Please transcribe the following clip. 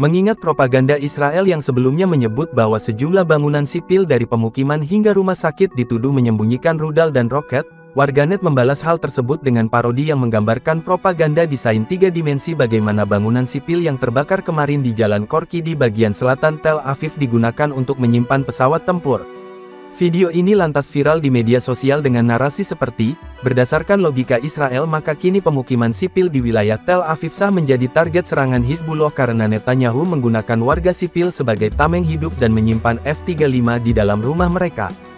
Mengingat propaganda Israel yang sebelumnya menyebut bahwa sejumlah bangunan sipil dari pemukiman hingga rumah sakit dituduh menyembunyikan rudal dan roket, warganet membalas hal tersebut dengan parodi yang menggambarkan propaganda desain tiga dimensi bagaimana bangunan sipil yang terbakar kemarin di Jalan Korki di bagian selatan Tel Aviv digunakan untuk menyimpan pesawat tempur. Video ini lantas viral di media sosial dengan narasi seperti, berdasarkan logika Israel maka kini pemukiman sipil di wilayah Tel Aviv sah menjadi target serangan Hizbullah karena Netanyahu menggunakan warga sipil sebagai tameng hidup dan menyimpan F-35 di dalam rumah mereka.